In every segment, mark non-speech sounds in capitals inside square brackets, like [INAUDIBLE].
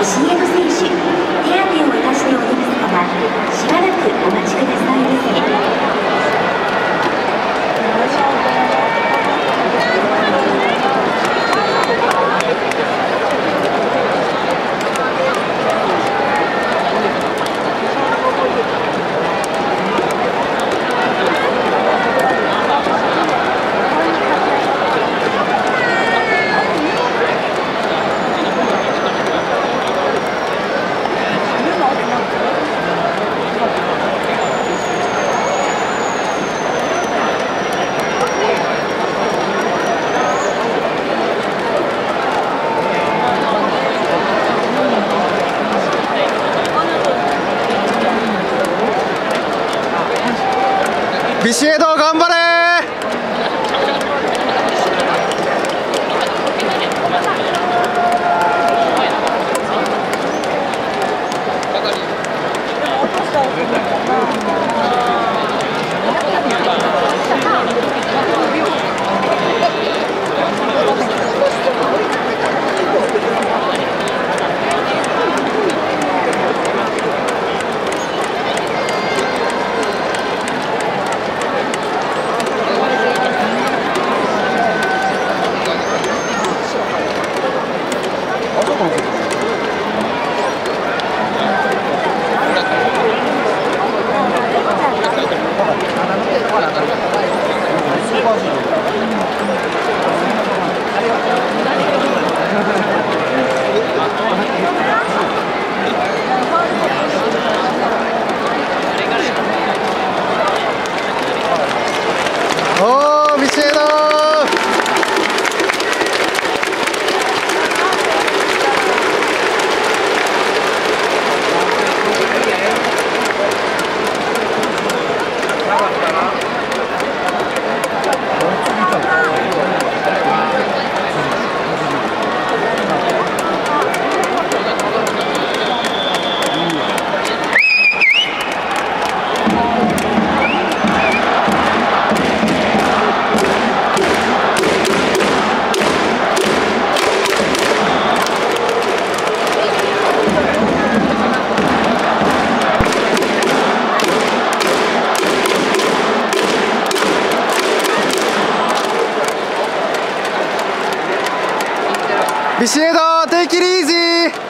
石江戸選手手当てを渡しておりますからしばらくお待ちくださいませ。ビシエド頑張れビシエド、テイキリーズ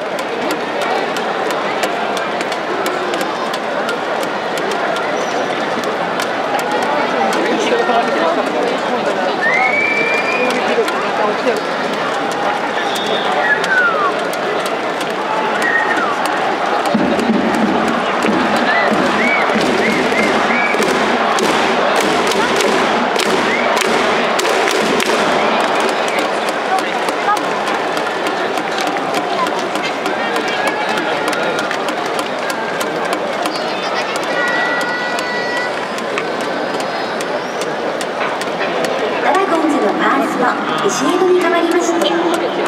の石江戸に変わりまして近藤4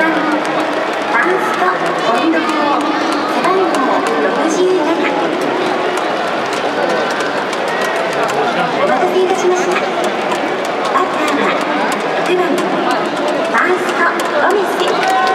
番ファースト近藤を背番号67お待たせいたしました。バッターは6番ファーストゴメス。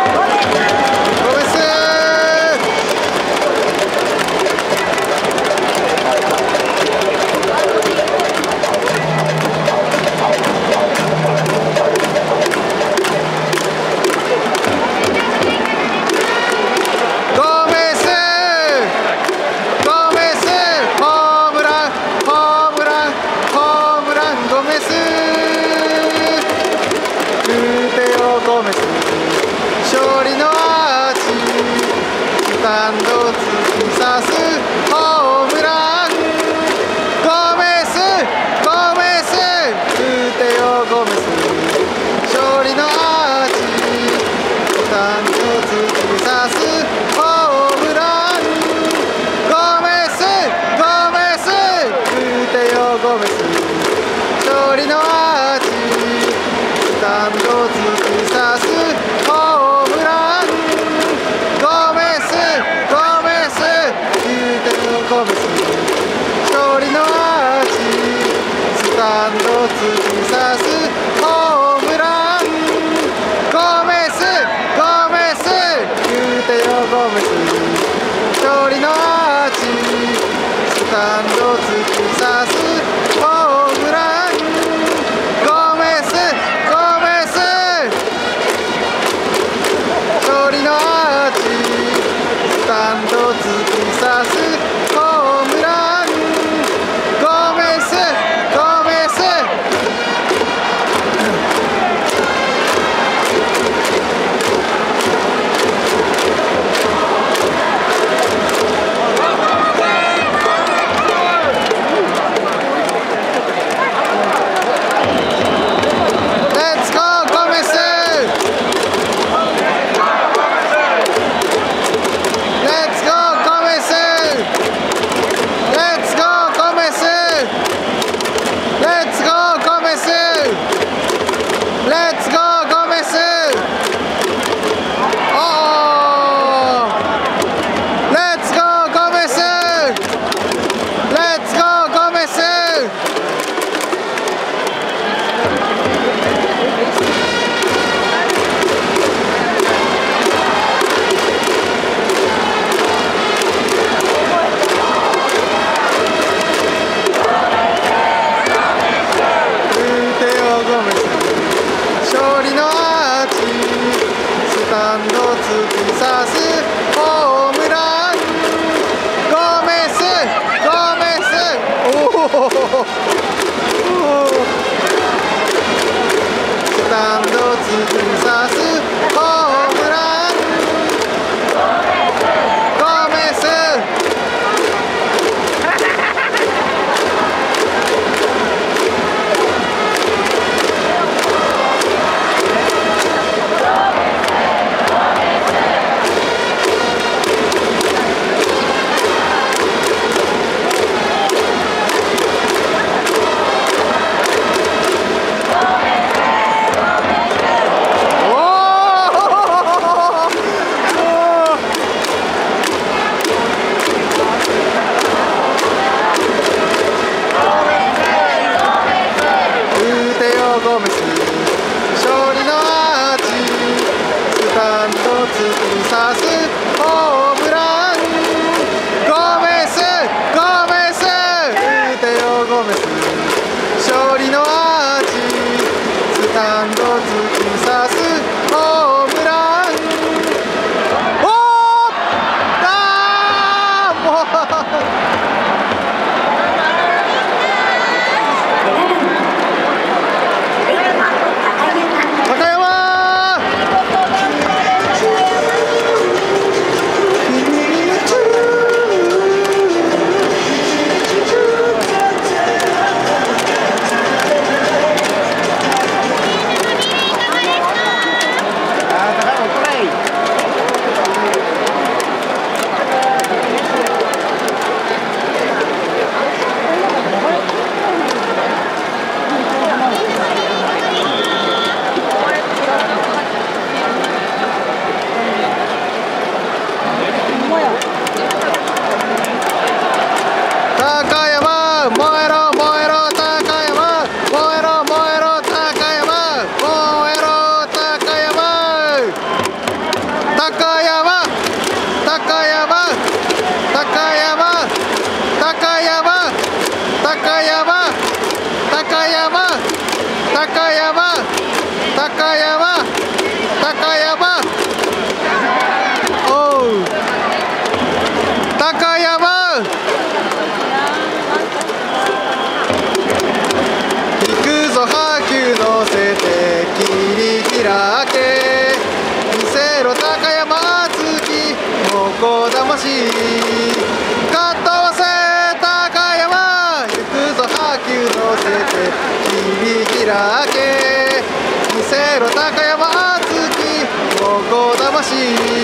see.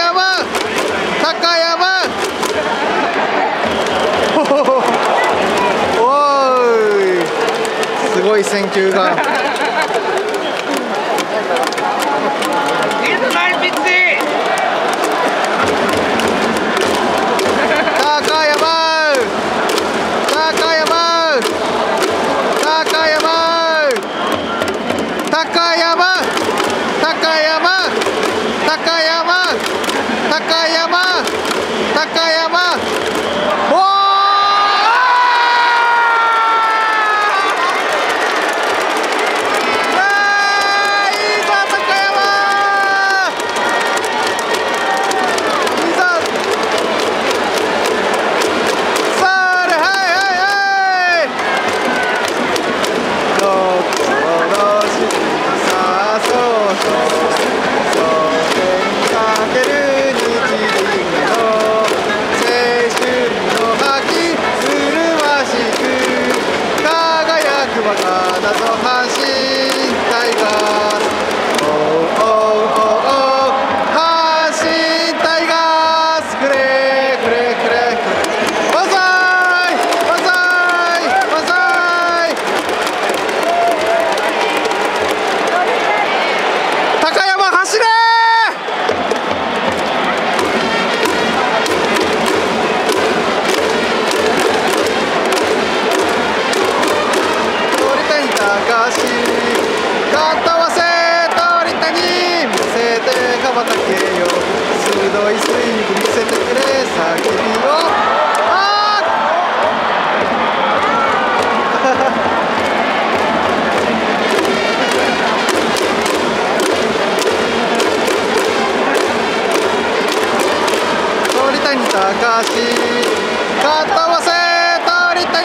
[LAUGHS] すごい選球が。高橋片瀬鳥谷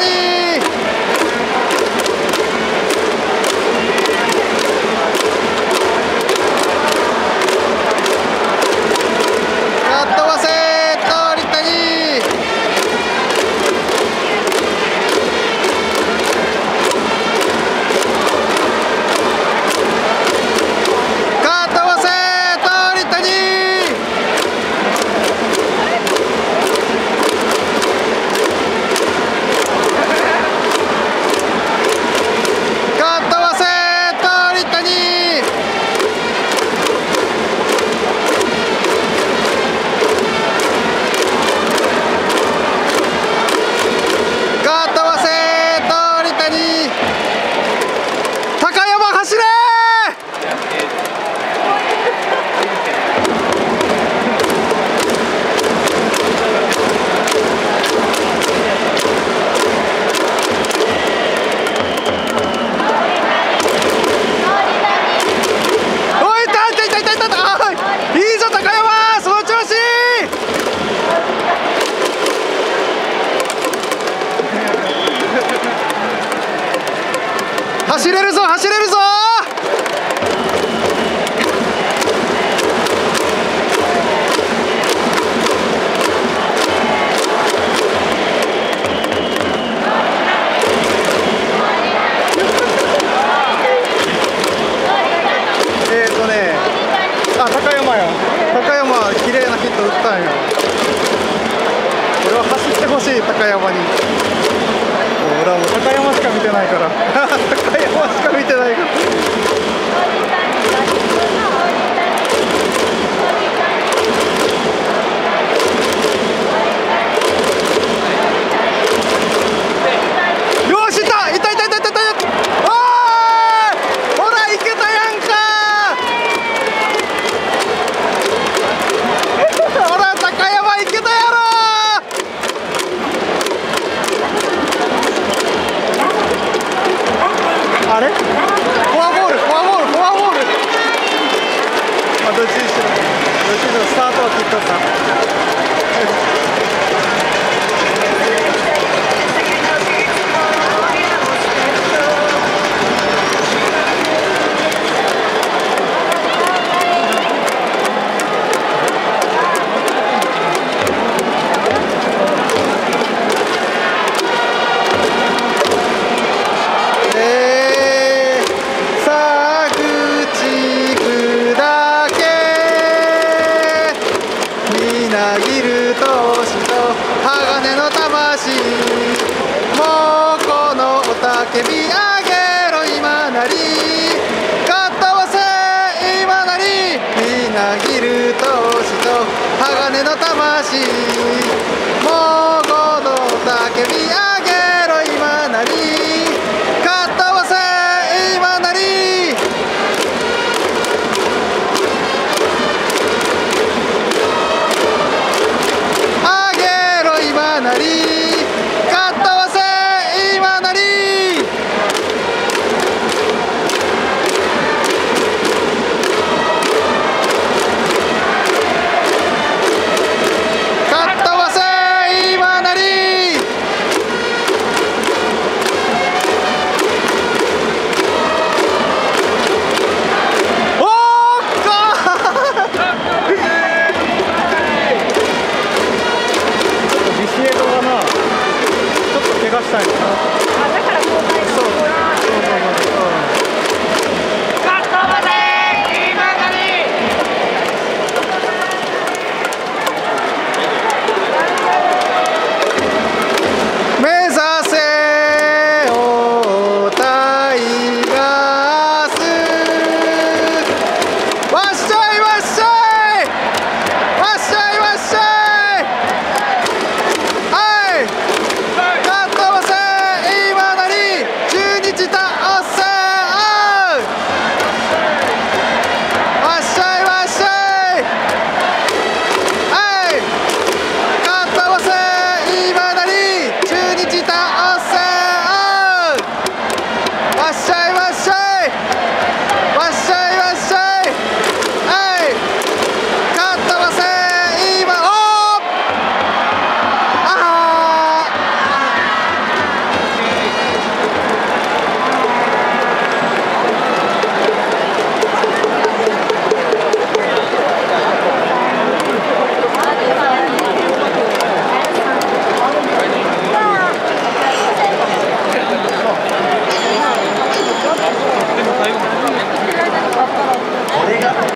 走れるぞ走れるぞ！